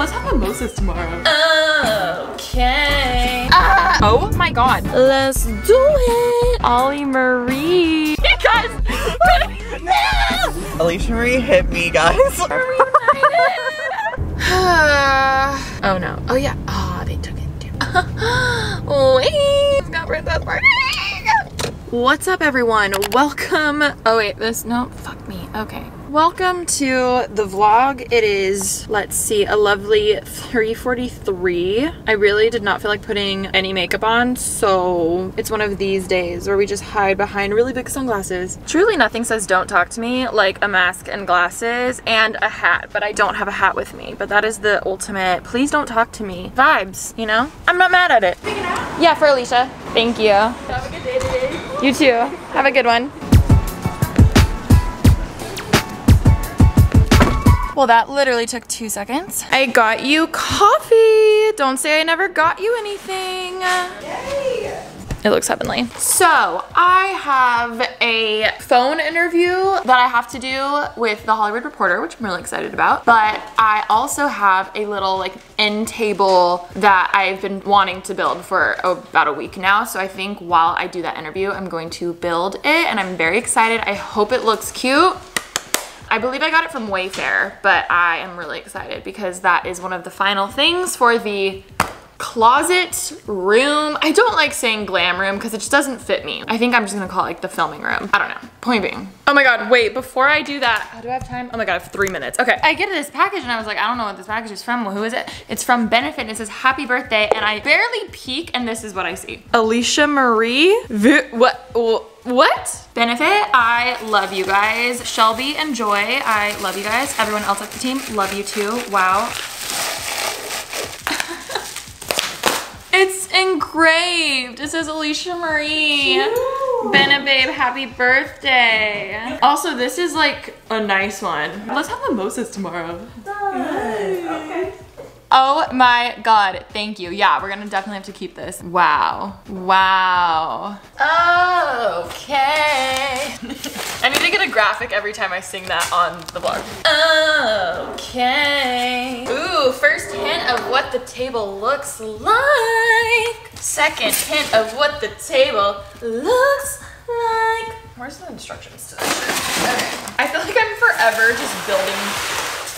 Let's have mimosas tomorrow. Okay. Ah, oh my god. Let's do it. Oli Marie. guys. Alisha Marie hit me, guys. oh no. Oh yeah. Oh, they took it too. Wait. Got princess party. What's up everyone? Welcome. Oh wait, this, no, fuck me. Okay. Welcome to the vlog. It is, let's see, a lovely 3.43. I really did not feel like putting any makeup on, so it's one of these days where we just hide behind really big sunglasses. Truly nothing says don't talk to me like a mask and glasses and a hat, but I don't have a hat with me. But that is the ultimate, please don't talk to me vibes, you know? I'm not mad at it. Yeah, for Alisha. Thank you. Have a good day today. You too. Have a good one. Well, that literally took two seconds. I got you coffee. Don't say I never got you anything. Yay. It looks heavenly. So I have a phone interview that I have to do with the Hollywood Reporter, which I'm really excited about. But I also have a little like end table that I've been wanting to build for about a week now. So I think while I do that interview, I'm going to build it and I'm very excited. I hope it looks cute. I believe I got it from Wayfair, but I am really excited because that is one of the final things for the closet room. I don't like saying glam room because it just doesn't fit me. I think I'm just gonna call it like the filming room. I don't know. Point being. Oh my god, wait, before I do that, oh, do I have time? Oh my god, I have three minutes. Okay. I get this package and I was like, I don't know what this package is from. Well, who is it? It's from Benefit and it says happy birthday and I barely peek and this is what I see. Alisha Marie? what? What? Benefit, I love you guys. Shelby and Joy, I love you guys. Everyone else at the team, love you too. Wow. It's engraved. It says Alisha Marie. Benebabe, happy birthday. Also, this is like a nice one. Let's have mimosas tomorrow. Okay. Oh my god, thank you. Yeah, we're gonna definitely have to keep this. Wow. Wow. Okay. I need to get a graphic every time I sing that on the vlog. Okay. Ooh, first hint of what the table looks like. Second hint of what the table looks like. Where's the instructions to this Okay. I feel like I'm forever just building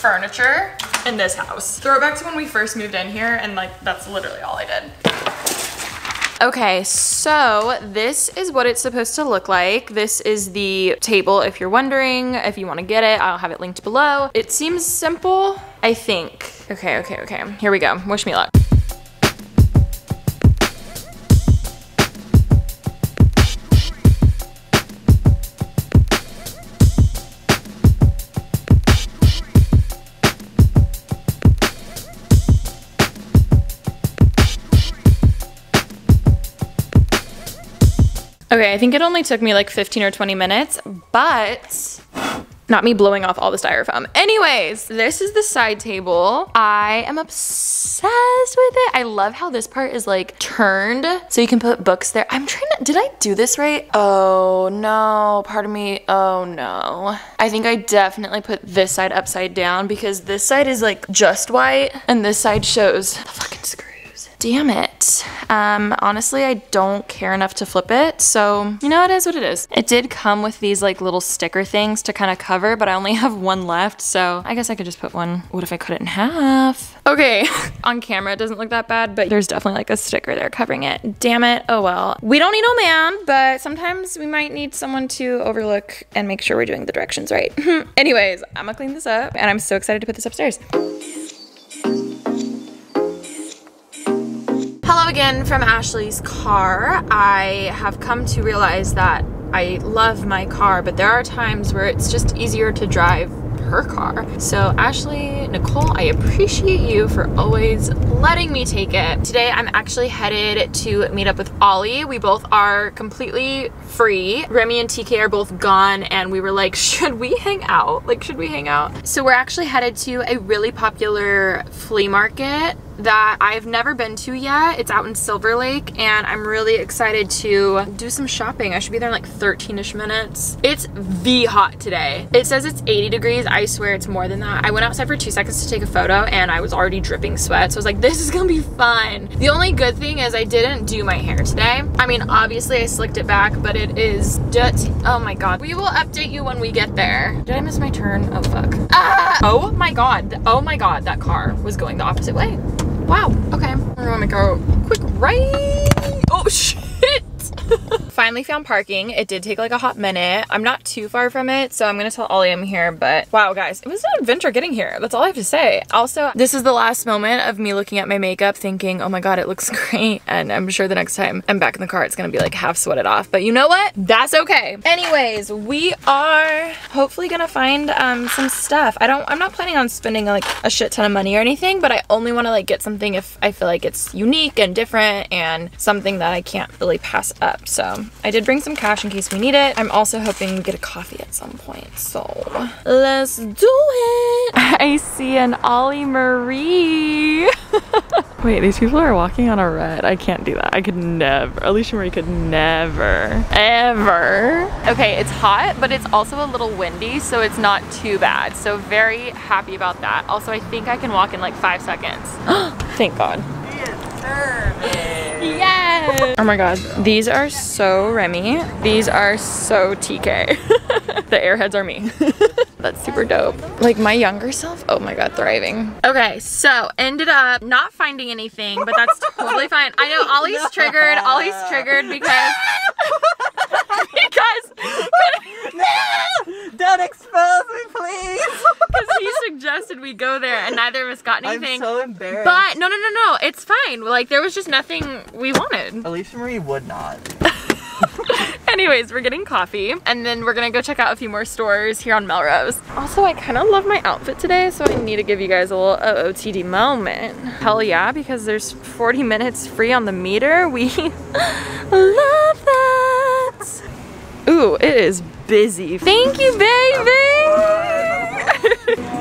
furniture in this house. Throwback to when we first moved in here and like that's literally all I did. Okay, so this is what it's supposed to look like. This is the table if you're wondering, if you wanna get it, I'll have it linked below. It seems simple, I think. Okay, okay, okay, here we go. Wish me luck. Okay, I think it only took me like 15 or 20 minutes, but not me blowing off all the styrofoam. Anyways, this is the side table. I am obsessed with it. I love how this part is like turned so you can put books there. I'm trying to, did I do this right? Oh no, pardon me. Oh no. I think I definitely put this side upside down because this side is like just white and this side shows the fucking screw damn it. Um, honestly, I don't care enough to flip it, so you know, it is what it is. It did come with these like little sticker things to kind of cover, but I only have one left, so I guess I could just put one. What if I cut it in half? Okay, on camera it doesn't look that bad, but there's definitely like a sticker there covering it. Damn it, oh well. We don't need no man, but sometimes we might need someone to overlook and make sure we're doing the directions right. Anyways, I'm gonna clean this up, and I'm so excited to put this upstairs. Again from Ashley's car. I have come to realize that I love my car, but there are times where it's just easier to drive her car. So Ashley, Nichole, I appreciate you for always letting me take it. Today I'm actually headed to meet up with Oli. We both are completely free. Remi and TK are both gone and we were like, should we hang out? Like, should we hang out? So we're actually headed to a really popular flea market that I've never been to yet. It's out in Silver Lake and I'm really excited to do some shopping. I should be there in like 13ish minutes. It's V hot today. It says it's 80 degrees. I swear it's more than that. I went outside for two seconds to take a photo and I was already dripping sweat. So I was like, this is gonna be fun. The only good thing is I didn't do my hair today. I mean, obviously I slicked it back, but it is dirty. Oh my God. We will update you when we get there. Did I miss my turn? Oh fuck. Ah! Oh my God. Oh my God. That car was going the opposite way. Wow. Okay. We're gonna go quick right. Oh shit. Finally found parking. It did take like a hot minute. I'm not too far from it, so I'm gonna tell Oli I'm here, but wow guys, it was an adventure getting here. That's all I have to say. Also, this is the last moment of me looking at my makeup thinking, oh my god, it looks great. And I'm sure the next time I'm back in the car, it's gonna be like half sweated off. But you know what? That's okay. Anyways, we are hopefully gonna find um, some stuff. I don't, I'm not planning on spending like a shit ton of money or anything, but I only wanna like get something if I feel like it's unique and different and something that I can't really pass up. So I did bring some cash in case we need it. I'm also hoping we get a coffee at some point. So let's do it. I see an Oli Marie. Wait, these people are walking on a red. I can't do that. I could never. Alisha Marie could never, ever. Okay, it's hot, but it's also a little windy, so it's not too bad. So very happy about that. Also, I think I can walk in like five seconds. Thank God. Yes! Oh my god, these are so Remi. These are so TK. the airheads are me. That's super dope. Like my younger self, oh my god, thriving. Okay, so ended up not finding anything, but that's totally fine. I know Oli's triggered. Oli's triggered because no! Don't expose me, please! Because he suggested we go there and neither of us got anything. I'm so embarrassed. But no, no, no, no. It's fine. Like there was just nothing we wanted. Alisha Marie would not. Anyways, we're getting coffee and then we're gonna go check out a few more stores here on Melrose. Also, I kind of love my outfit today, so I need to give you guys a little OOTD moment. Hell yeah, because there's 40 minutes free on the meter. We love that. Ooh, it is busy. Thank you, baby!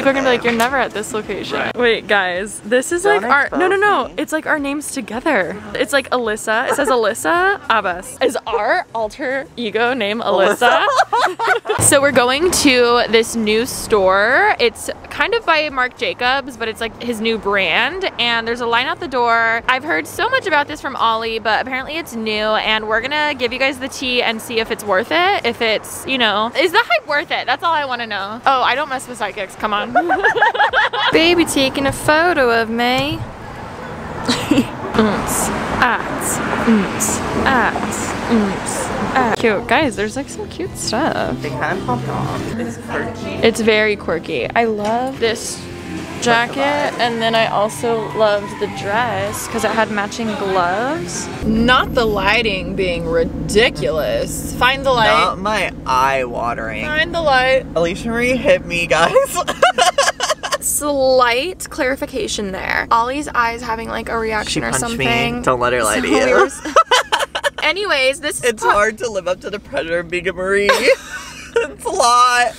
People are gonna be like, you're never at this location. Wait, guys, this is Don't like our, no, no, no. me. It's like our names together. It's like Alyssa. It says Alyssa Abbas. Is our alter ego name Alyssa? so we're going to this new store. It's kind of by Marc Jacobs, but it's like his new brand. And there's a line out the door. I've heard so much about this from Oli, but apparently it's new. And we're gonna give you guys the tea and see if it's worth it. If it's, you know, is the hype worth it? That's all I wanna know. Oh, I don't mess with psychics. Come on. Baby taking a photo of me. Oons, ats, oons, ats, oons, ats. Cute. Guys, there's like some cute stuff. They kind of popped off. It's quirky. It's very quirky. I love this jacket and then I also loved the dress because it had matching gloves. Not the lighting being ridiculous. Find the light. Not my eye watering. Find the light. Alisha Marie hit me, guys. Slight clarification there. Oli's eyes having like a reaction she or punched something. me. Don't let her lie So to you. were s- Anyways, this is it's hard to live up to the pressure of being a Marie. it's a lot.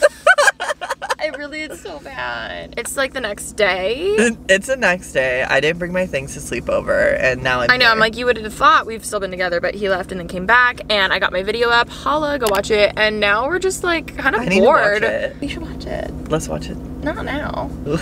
It really is so bad. It's like the next day. It's the next day. I didn't bring my things to sleep over, and now I'm I know, I'm like, you would have thought we've still been together, but he left and then came back, and I got my video up. Holla, go watch it. And now we're just like kind of I need to watch bored. We should watch it. Let's watch it. Not now.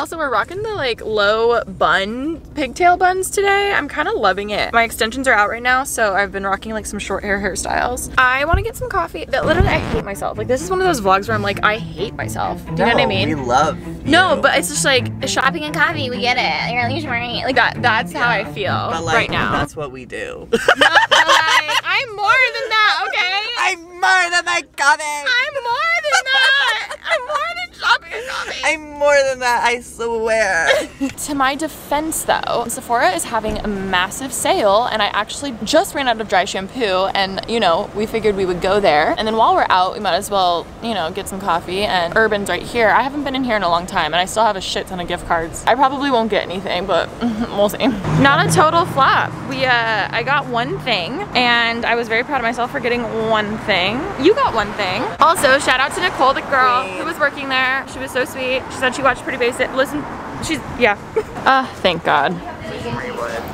also, we're rocking the like low bun, pigtail buns today. I'm kind of loving it. My extensions are out right now, so I've been rocking like some short hair hairstyles. I want to get some coffee. That literally, I hate myself. Like this is one of those vlogs where I'm like, I hate myself. Do you know what I No, mean? We love. No, but it's just like shopping and coffee. We get it. You're Alisha Marie. Like that. That's how I feel But like, right now. that's what we do. But, like, I'm more than that. Okay. I'm more than my coffee. I'm more than that. I'm more than shopping coffee. I'm more than that. I swear. To my defense though, Sephora is having a massive sale and I actually just ran out of dry shampoo and you know, we figured we would go there. And then while we're out, we might as well, you know, get some coffee and Urban's right here. I haven't been in here in a long time and I still have a shit ton of gift cards. I probably won't get anything, but we'll see. Not a total flop. We, uh, I got one thing and I was very proud of myself for getting one thing. You got one thing. Also, shout out to Nicole, the girl Queen. who was working there. She was so sweet. She said she watched Pretty Basic. Listen, She's, yeah. Ah, thank God.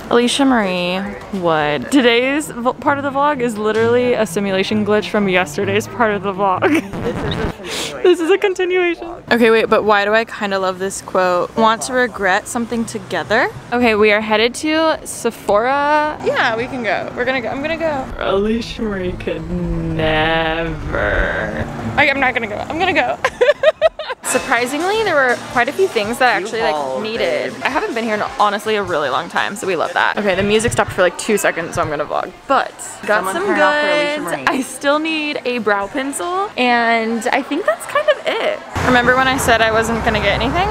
Alisha Marie Wood. Today's part of the vlog is literally a simulation glitch from yesterday's part of the vlog. this is a continuation. Okay, wait, but why do I kind of love this quote? Want to regret something together? Okay, we are headed to Sephora. Yeah, we can go. We're gonna go. I'm gonna go. Alisha Marie could never. I'm not gonna go. I'm gonna go. Surprisingly, there were quite a few things that I actually like needed. I haven't been here in honestly a really long time, so we love that. Okay, the music stopped for like two seconds, so I'm gonna vlog. But got Someone some turn off for Alisha goods. I still need a brow pencil, and I think that's kind of it. Remember when I said I wasn't gonna get anything?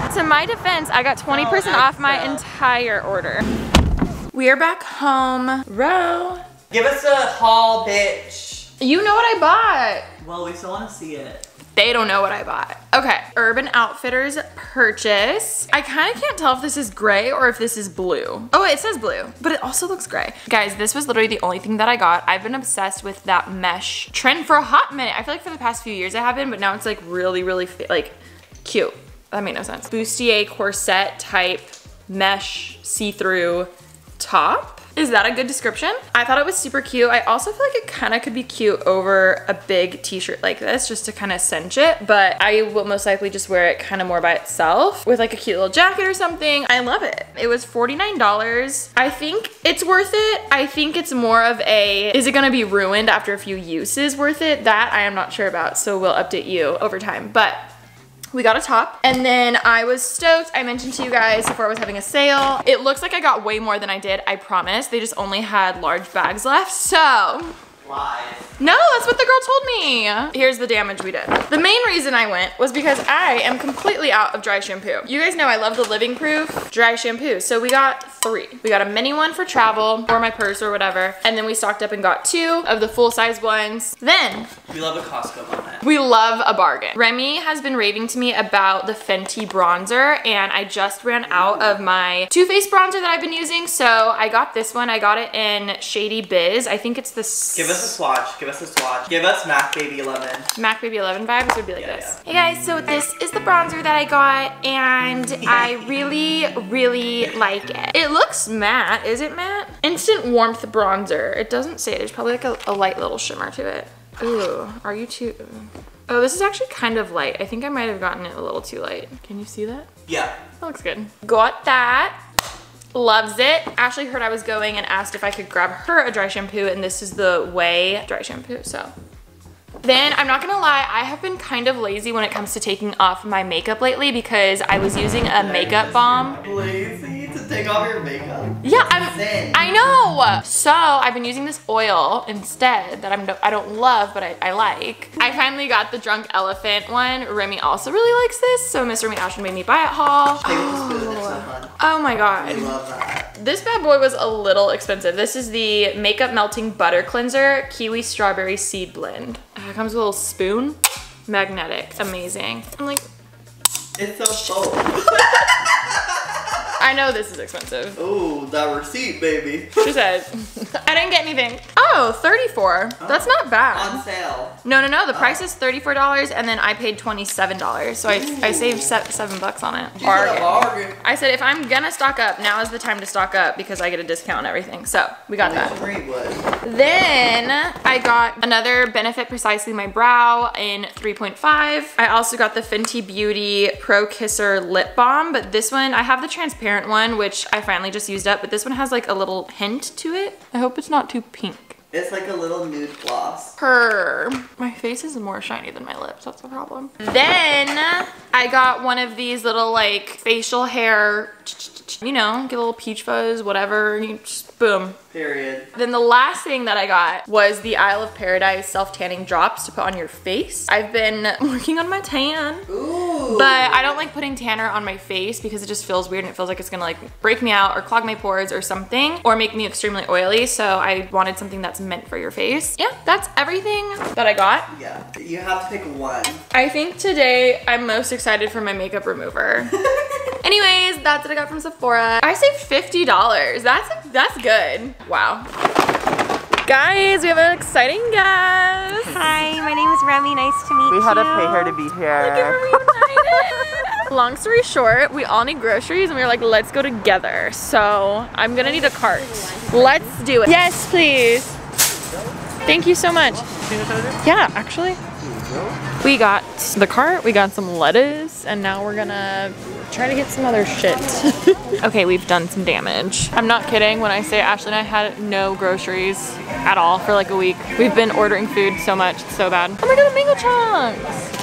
To my defense, I got 20% off my entire order. We are back home. Row. Give us a haul, bitch. You know what I bought. Well, we still want to see it. They don't know what I bought. Okay, Urban Outfitters purchase. I kind of can't tell if this is gray or if this is blue. Oh, it says blue, but it also looks gray. Guys, this was literally the only thing that I got. I've been obsessed with that mesh trend for a hot minute. I feel like for the past few years I have been, but now it's like really, really like cute. That made no sense. Bustier corset type mesh see-through top. Is that a good description? I thought it was super cute. I also feel like it kind of could be cute over a big t-shirt like this just to kind of cinch it, but I will most likely just wear it kind of more by itself with like a cute little jacket or something. I love it. It was $49. I think it's worth it. I think it's more of a, is it gonna be ruined after a few uses worth it? That I am not sure about, so we'll update you over time. But we got a top and then I was stoked. I mentioned to you guys before I was having a sale. It looks like I got way more than I did, I promise. They just only had large bags left. So Lies. no, that's what the girl told me. Here's the damage we did. The main reason I went was because I am completely out of dry shampoo. You guys know I love the Living Proof dry shampoo. So we got three. We got a mini one for travel or my purse or whatever. And then we stocked up and got two of the full size ones. Then We love a Costco moment. we love a bargain. Remi has been raving to me about the Fenty bronzer and I just ran out of my Too Faced bronzer that I've been using. So I got this one. I got it in Shady Biz. I think it's the Give us a swatch. Give us a swatch. Give us Mac Baby 11. Mac Baby 11 vibes would be like Yeah, this. Hey guys, so this is the bronzer that I got and I really, really like it. It looks matte. Is it matte? Instant warmth bronzer. It doesn't say. There's probably like a, a light little shimmer to it. Ooh, are you too... Oh, this is actually kind of light. I think I might have gotten it a little too light. Can you see that? Yeah. That looks good. Got that. Loves it. Ashley heard I was going and asked if I could grab her a dry shampoo and this is the Ouai dry shampoo, so. Then, I'm not gonna lie, I have been kind of lazy when it comes to taking off my makeup lately because I was using a makeup balm. Lazy to take off your makeup. Yeah, I'm, Insane. I know. So I've been using this oil instead that I'm I don't love, but I, I like. I finally got the Drunk Elephant one. Remi also really likes this, so Miss Remi Ashten made me buy it haul. Play with the spoon. It's so fun. Oh my I god. love that. This bad boy was a little expensive. This is the Makeup Melting Butter Cleanser Kiwi Strawberry Seed Blend. Uh, It comes with a little spoon. Magnetic. Amazing. I'm like, It's so full. I know this is expensive. Oh, that receipt, baby. She said, I didn't get anything. Oh, 34. That's not bad. On sale. No, no, no. The oh. price is $34 and then I paid $27. So I, I saved se seven bucks on it. She bargain. I said, if I'm gonna stock up, now is the time to stock up because I get a discount and everything. So we got that. Alisha Marie would. Then I got another Benefit Precisely My Brow in 3.5. I also got the Fenty Beauty Pro Kiss'r Lip Balm, but this one, I have the transparent one, which I finally just used up, but this one has like a little hint to it. I hope it's not too pink. It's like a little nude gloss. Her. My face is more shiny than my lips, that's the problem. Then I got one of these little like facial hair, you know, get a little peach fuzz, whatever, you just boom, Period. then the last thing that I got was the Isle of Paradise self tanning drops to put on your face. I've been working on my tan. Ooh. But I don't like putting tanner on my face because it just feels weird and it feels like it's gonna like break me out or clog my pores or something or make me extremely oily. So I wanted something that's meant for your face. Yeah, that's everything that I got. Yeah. You have to pick one. I think today I'm most excited for my makeup remover. Anyways, that's what I got from Sephora. I saved $50. That's that's good. Wow. Guys, we have an exciting guest. Hi, my name is Remi. Nice to meet you. We had to pay her to be here. Long story short, we all need groceries and we were like, let's go together. So I'm gonna need a cart. Let's do it. Yes, please. Thank you so much. Yeah, actually. We got the cart, we got some lettuce, and now we're gonna try to get some other shit. okay, we've done some damage. I'm not kidding when I say Ashley and I had no groceries at all for like a week. We've been ordering food so much, so bad. Oh my god, mango chunks!